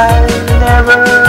I never